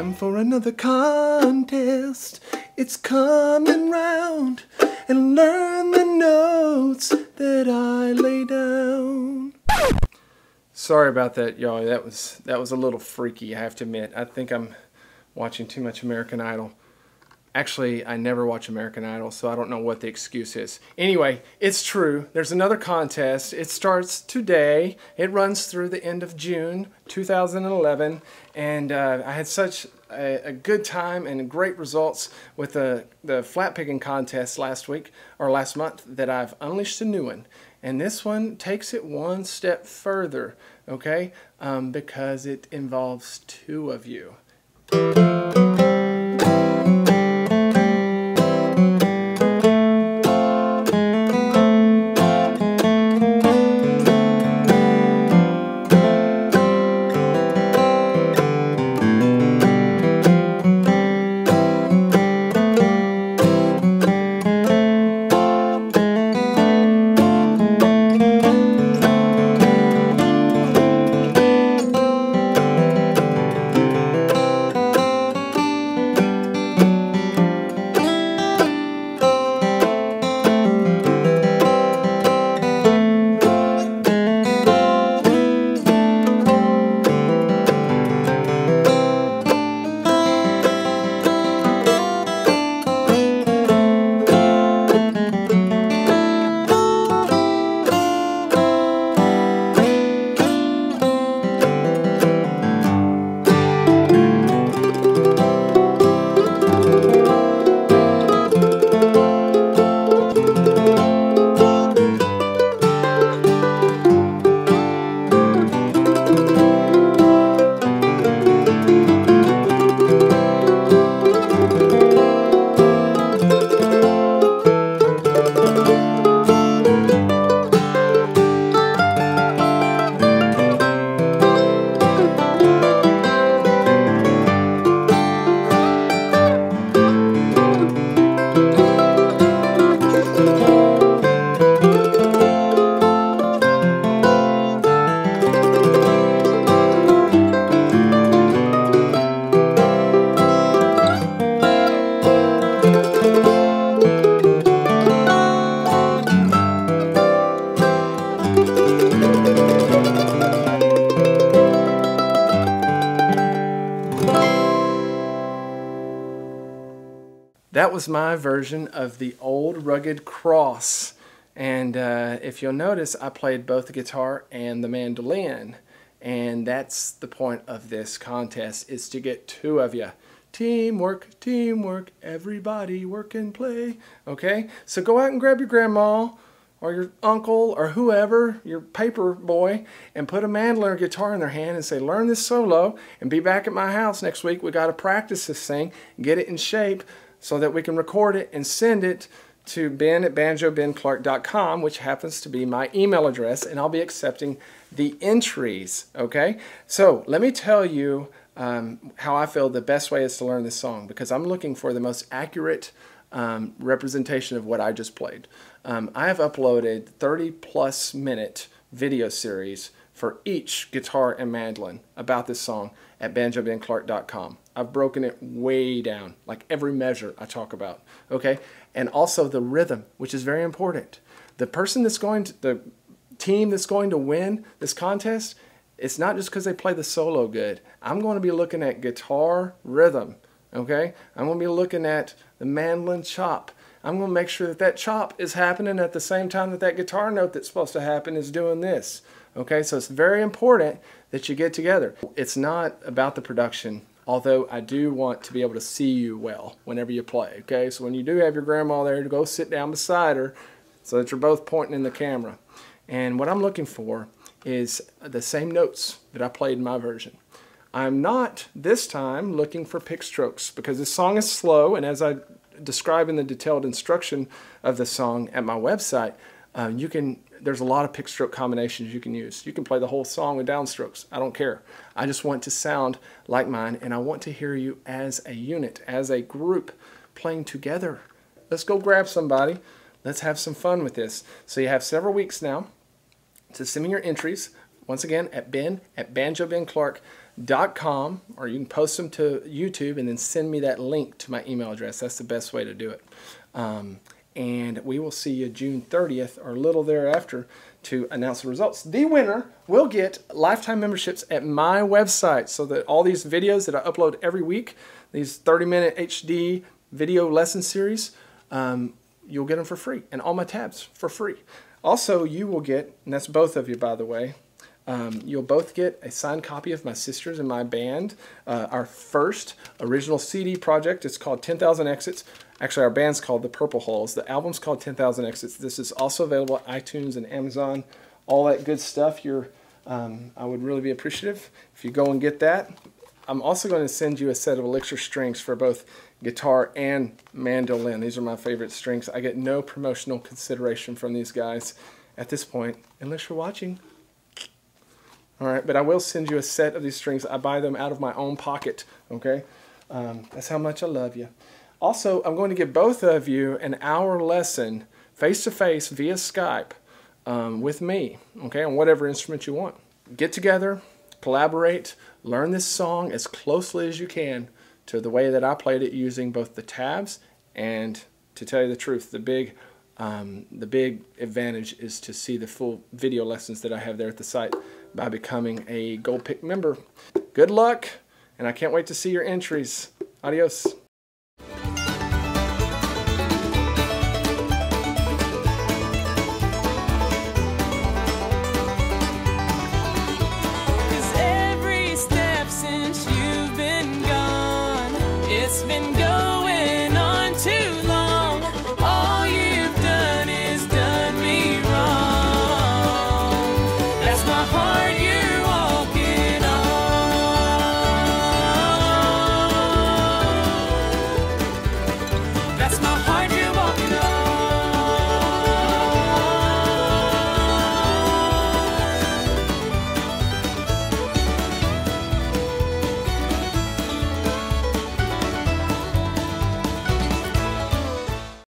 Time for another contest. It's coming round and learn the notes that I lay down. Sorry about that, y'all. That was that was a little freaky, I have to admit. I think I'm watching too much American Idol. Actually, I never watch American Idol, so I don't know what the excuse is. Anyway, it's true. There's another contest. It starts today. It runs through the end of June 2011, and uh, I had such a, a, good time and great results with the, the flat picking contest last week or last month that I've unleashed a new one. And this one takes it one step further, okay? Um, because it involves two of you. That was my version of the old rugged cross. And uh, if you'll notice, I played both the guitar and the mandolin. And that's the point of this contest, is to get two of you. Teamwork, teamwork, everybody work and play. Okay, so go out and grab your grandma or your uncle or whoever, your paper boy, and put a mandolin or guitar in their hand and say, learn this solo and be back at my house next week. We got to practice this thing, get it in shape so that we can record it and send it to ben at banjobenclark.com, which happens to be my email address, and I'll be accepting the entries, okay? So let me tell you um, how I feel the best way is to learn this song, because I'm looking for the most accurate um, representation of what I just played. Um, I have uploaded 30 plus minute video series for each guitar and mandolin about this song at banjobenclark.com. I've broken it way down, like every measure I talk about. Okay, and also the rhythm, which is very important. The person that's going to the team that's going to win this contest, it's not just because they play the solo good. I'm going to be looking at guitar rhythm. Okay, I'm going to be looking at the mandolin chop. I'm going to make sure that that chop is happening at the same time that that guitar note that's supposed to happen is doing this. Okay, so it's very important that you get together. It's not about the production, although I do want to be able to see you well whenever you play. Okay, so when you do have your grandma there, to go sit down beside her so that you're both pointing in the camera. And what I'm looking for is the same notes that I played in my version. I'm not this time looking for pick strokes because this song is slow, and as I describe in the detailed instruction of the song at my website, uh, you can there's a lot of pick stroke combinations you can use. You can play the whole song with downstrokes. I don't care. I just want to sound like mine, and I want to hear you as a unit, as a group, playing together. Let's go grab somebody. Let's have some fun with this. So you have several weeks now to send me your entries once again, at ben at banjobenclark.com, or you can post them to YouTube and then send me that link to my email address. That's the best way to do it. Um, and we will see you June 30th or a little thereafter to announce the results. The winner will get lifetime memberships at my website so that all these videos that I upload every week, these 30 minute HD video lesson series, um, you'll get them for free and all my tabs for free. Also, you will get, and that's both of you by the way, um, you'll both get a signed copy of my sisters and my band, uh, our first original CD project. It's called 10,000 Exits. Actually, our band's called The Purple Hulls. The album's called 10,000 Exits. This is also available at iTunes and Amazon. All that good stuff. You're, um, I would really be appreciative if you go and get that. I'm also going to send you a set of Elixir strings for both guitar and mandolin. These are my favorite strings. I get no promotional consideration from these guys at this point, unless you're watching. All right, but I will send you a set of these strings. I buy them out of my own pocket, okay? Um, that's how much I love you. Also, I'm going to give both of you an hour lesson face-to-face -face via Skype um, with me, okay, on whatever instrument you want. Get together, collaborate, learn this song as closely as you can to the way that I played it using both the tabs and to tell you the truth, the big um, the big advantage is to see the full video lessons that I have there at the site by becoming a Gold Pick member. Good luck, and I can't wait to see your entries. Adios.